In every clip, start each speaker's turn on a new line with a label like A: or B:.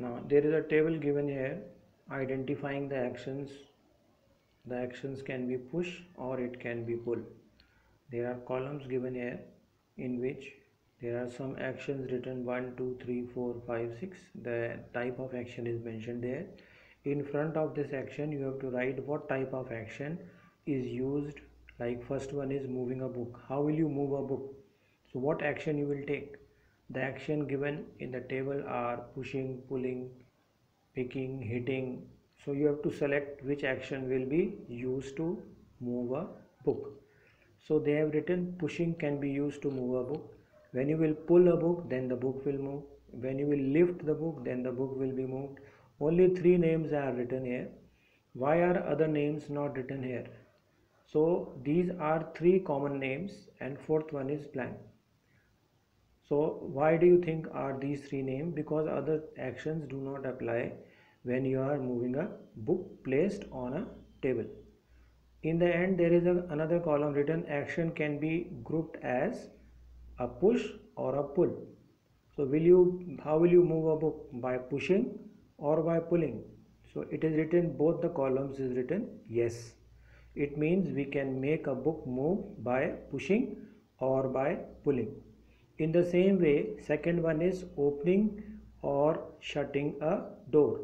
A: now there is a table given here identifying the actions. The actions can be push or it can be pull. There are columns given here in which there are some actions written 1 2 3 4 5 6 the type of action is mentioned there. In front of this action you have to write what type of action is used. Like first one is moving a book. How will you move a book? So what action you will take the action given in the table are pushing pulling picking hitting. So you have to select which action will be used to move a book. So they have written pushing can be used to move a book. When you will pull a book then the book will move. When you will lift the book then the book will be moved. Only three names are written here. Why are other names not written here? So these are three common names and fourth one is blank so why do you think are these three names because other actions do not apply when you are moving a book placed on a table. In the end there is a, another column written action can be grouped as a push or a pull. So will you how will you move a book? By pushing or by pulling? So it is written both the columns is written yes. It means we can make a book move by pushing or by pulling in the same way second one is opening or shutting a door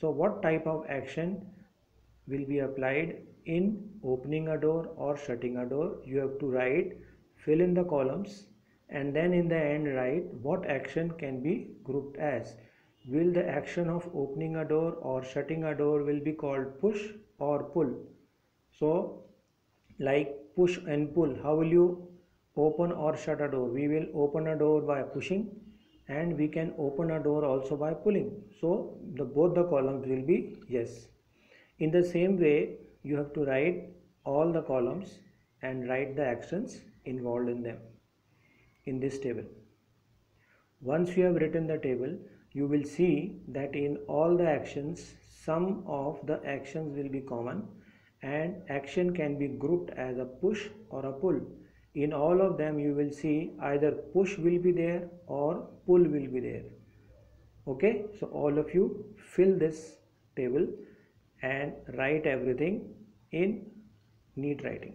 A: so what type of action will be applied in opening a door or shutting a door? You have to write, fill in the columns and then in the end write what action can be grouped as. Will the action of opening a door or shutting a door will be called push or pull? So like push and pull, how will you open or shut a door? We will open a door by pushing and we can open a door also by pulling. So the both the columns will be yes. In the same way you have to write all the columns and write the actions involved in them in this table. Once you have written the table you will see that in all the actions some of the actions will be common and action can be grouped as a push or a pull in all of them you will see either push will be there or pull will be there. Okay? So all of you fill this table and write everything in neat writing